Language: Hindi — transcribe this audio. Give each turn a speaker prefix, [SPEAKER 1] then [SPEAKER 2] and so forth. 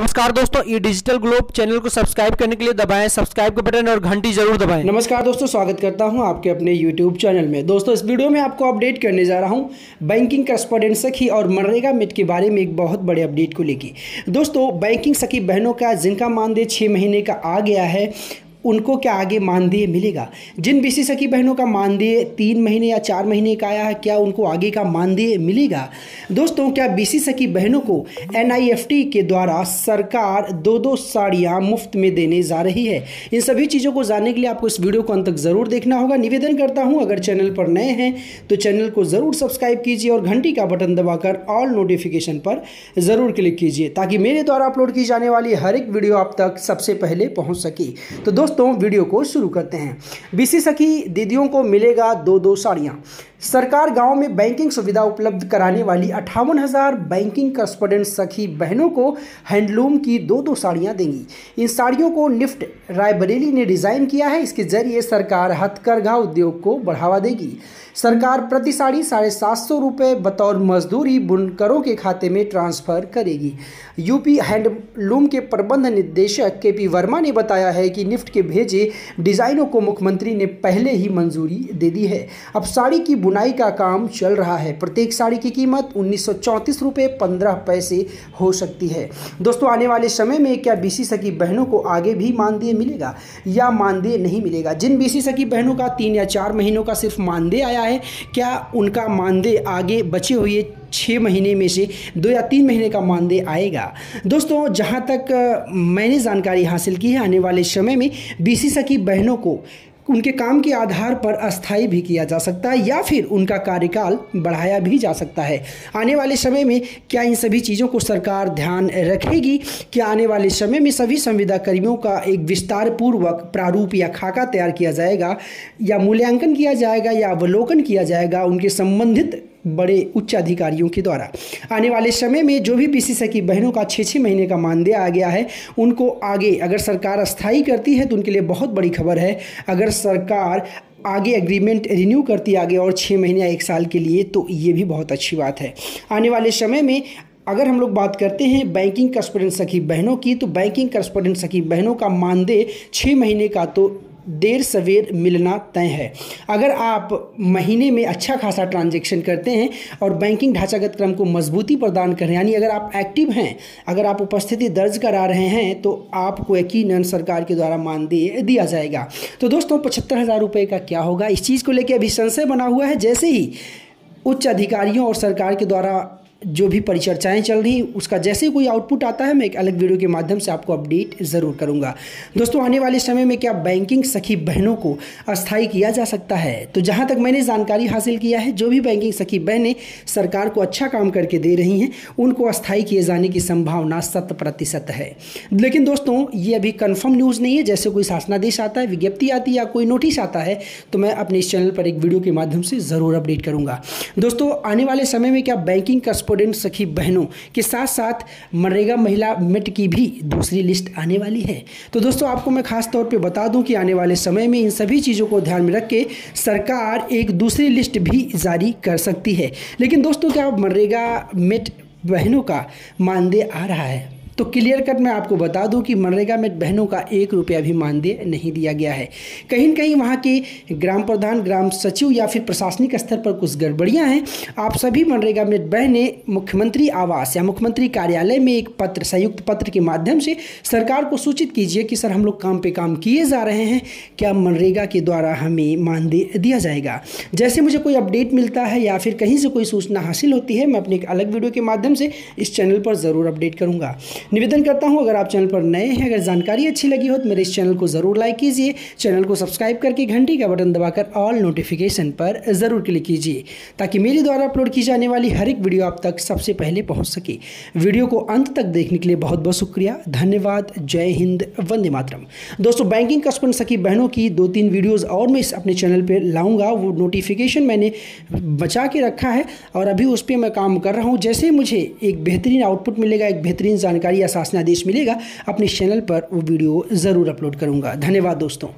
[SPEAKER 1] नमस्कार दोस्तों, ई डिजिटल ग्लोब चैनल को सब्सक्राइब करने के लिए दबाएँ, सब्सक्राइब का बटन और घंटी ज़रूर दबाएँ।
[SPEAKER 2] नमस्कार दोस्तों, स्वागत करता हूँ आपके अपने यूट्यूब चैनल में। दोस्तों, इस वीडियो में आपको अपडेट करने जा रहा हूँ बैंकिंग करस्पॉडेंट सखी और मनरेगा मिट के बारे में एक बहुत बड़े अपडेट को लेकर दोस्तों, बैंकिंग सखी बहनों का, जिनका मानदेय छः महीने का आ गया है उनको क्या आगे मानदेय मिलेगा? जिन बी सखी बहनों का मानदेय तीन महीने या चार महीने का आया है, क्या उनको आगे का मानदेय मिलेगा? दोस्तों, क्या बी सखी बहनों को एनआईएफटी के द्वारा सरकार दो दो साड़ियाँ मुफ़्त में देने जा रही है? इन सभी चीज़ों को जानने के लिए आपको इस वीडियो को अंत तक ज़रूर देखना होगा। निवेदन करता हूँ, अगर चैनल पर नए हैं तो चैनल को ज़रूर सब्सक्राइब कीजिए और घंटी का बटन दबाकर ऑल नोटिफिकेशन पर ज़रूर क्लिक कीजिए, ताकि मेरे द्वारा अपलोड की जाने वाली हर एक वीडियो आप तक सबसे पहले पहुँच सके। तो दोस्तों दोस्तों, वीडियो को शुरू करते हैं। बीसी सखी, दीदियों को मिलेगा दो दो साड़ियाँ। सरकार गाँव में बैंकिंग सुविधा उपलब्ध कराने वाली अट्ठावन हज़ार बैंकिंग करस्पोडेंट सखी बहनों को हैंडलूम की दो दो साड़ियाँ देंगी। इन साड़ियों को निफ्ट रायबरेली ने डिज़ाइन किया है, इसके ज़रिए सरकार हथकरघा उद्योग को बढ़ावा देगी। सरकार प्रति साड़ी साढ़े सात सौ रुपये बतौर मजदूरी बुनकरों के खाते में ट्रांसफ़र करेगी। यूपी हैंडलूम के प्रबंध निदेशक के पी वर्मा ने बताया है कि निफ्ट के भेजे डिज़ाइनों को मुख्यमंत्री ने पहले ही मंजूरी दे दी है। अब साड़ी की बुनाई का काम चल रहा है। प्रत्येक साड़ी की कीमत उन्नीस सौ पंद्रह पैसे हो सकती है। दोस्तों, आने वाले समय में क्या बीसी सकी बहनों को आगे भी मानदेय मिलेगा या मानदेय नहीं मिलेगा। जिन बीसी सखी बहनों का तीन या चार महीनों का सिर्फ़ मानदेय आया है, क्या उनका मानदेय आगे बचे हुए छः महीने में से दो या तीन महीने का मानदेय आएगा? दोस्तों, जहाँ तक मैंने जानकारी हासिल की है, आने वाले समय में बीसी सखी बहनों को उनके काम के आधार पर अस्थायी भी किया जा सकता है या फिर उनका कार्यकाल बढ़ाया भी जा सकता है। आने वाले समय में क्या इन सभी चीज़ों को सरकार ध्यान रखेगी? क्या आने वाले समय में सभी संविदा कर्मियों का एक विस्तार पूर्वक प्रारूप या खाका तैयार किया जाएगा या मूल्यांकन किया जाएगा या अवलोकन किया जाएगा? उनके संबंधित बड़े उच्च अधिकारियों के द्वारा। आने वाले समय में जो भी बीसीसी की बहनों का छः छः महीने का मानदेय आ गया है, उनको आगे अगर सरकार अस्थाई करती है तो उनके लिए बहुत बड़ी खबर है। अगर सरकार आगे एग्रीमेंट रिन्यू करती आगे और छः महीने या एक साल के लिए तो ये भी बहुत अच्छी बात है। आने वाले समय में अगर हम लोग बात करते हैं बैंकिंग करस्पोडेंट सखी बहनों की तो बैंकिंग करस्पोडेंट सखी बहनों का मानदेय छः महीने का तो देर सवेर मिलना तय है। अगर आप महीने में अच्छा खासा ट्रांजेक्शन करते हैं और बैंकिंग ढांचागत क्रम को मजबूती प्रदान कर, यानी अगर आप एक्टिव हैं, अगर आप उपस्थिति दर्ज करा रहे हैं तो आपको यकीन सरकार के द्वारा मानदेय दिया जाएगा। तो दोस्तों, पचहत्तर हज़ार रुपये का क्या होगा? इस चीज़ को लेकर अभी संशय बना हुआ है। जैसे ही उच्च अधिकारियों और सरकार के द्वारा जो भी परिचर्चाएँ चल रही, उसका जैसे ही कोई आउटपुट आता है, मैं एक अलग वीडियो के माध्यम से आपको अपडेट ज़रूर करूँगा। दोस्तों, आने वाले समय में क्या बैंकिंग सखी बहनों को अस्थाई किया जा सकता है? तो जहाँ तक मैंने जानकारी हासिल किया है, जो भी बैंकिंग सखी बहनें सरकार को अच्छा काम करके दे रही हैं, उनको अस्थाई किए जाने की संभावना शत प्रतिशत है। लेकिन दोस्तों, ये अभी कन्फर्म न्यूज़ नहीं है। जैसे कोई शासनादेश आता है, विज्ञप्ति आती है या कोई नोटिस आता है तो मैं अपने इस चैनल पर एक वीडियो के माध्यम से ज़रूर अपडेट करूँगा। दोस्तों, आने वाले समय में क्या बैंकिंग का कॉरेस्पोंडेंट सखी बहनों के साथ साथ मनरेगा महिला मेट की भी दूसरी लिस्ट आने वाली है। तो दोस्तों, आपको मैं खास तौर पे बता दूँ कि आने वाले समय में इन सभी चीज़ों को ध्यान में रख के सरकार एक दूसरी लिस्ट भी जारी कर सकती है। लेकिन दोस्तों, क्या मनरेगा मेट बहनों का मानदेय आ रहा है? तो क्लियर कट मैं आपको बता दूँ कि मनरेगा में बहनों का एक रुपया भी मानदेय नहीं दिया गया है। कहीं कहीं वहाँ के ग्राम प्रधान, ग्राम सचिव या फिर प्रशासनिक स्तर पर कुछ गड़बड़ियाँ हैं। आप सभी मनरेगा में बहनें मुख्यमंत्री आवास या मुख्यमंत्री कार्यालय में एक पत्र, संयुक्त पत्र के माध्यम से सरकार को सूचित कीजिए कि सर हम लोग काम पे काम किए जा रहे हैं, क्या मनरेगा के द्वारा हमें मानदेय दिया जाएगा? जैसे मुझे कोई अपडेट मिलता है या फिर कहीं से कोई सूचना हासिल होती है, मैं अपने एक अलग वीडियो के माध्यम से इस चैनल पर ज़रूर अपडेट करूँगा। निवेदन करता हूँ, अगर आप चैनल पर नए हैं, अगर जानकारी अच्छी लगी हो तो मेरे इस चैनल को ज़रूर लाइक कीजिए। चैनल को सब्सक्राइब करके घंटी का बटन दबाकर ऑल नोटिफिकेशन पर ज़रूर क्लिक कीजिए, ताकि मेरे द्वारा अपलोड की जाने वाली हर एक वीडियो आप तक सबसे पहले पहुँच सके। वीडियो को अंत तक देखने के लिए बहुत बहुत शुक्रिया। धन्यवाद। जय हिंद। वंदे मातरम। दोस्तों, बैंकिंग कस्टमर सकी बहनों की दो तीन वीडियोज़ और मैं इस अपने चैनल पर लाऊँगा। वो नोटिफिकेशन मैंने बचा के रखा है और अभी उस पर मैं काम कर रहा हूँ। जैसे मुझे एक बेहतरीन आउटपुट मिलेगा, एक बेहतरीन जानकारी या शासनादेश मिलेगा अपने चैनल पर वो वीडियो ज़रूर अपलोड करूँगा। धन्यवाद दोस्तों।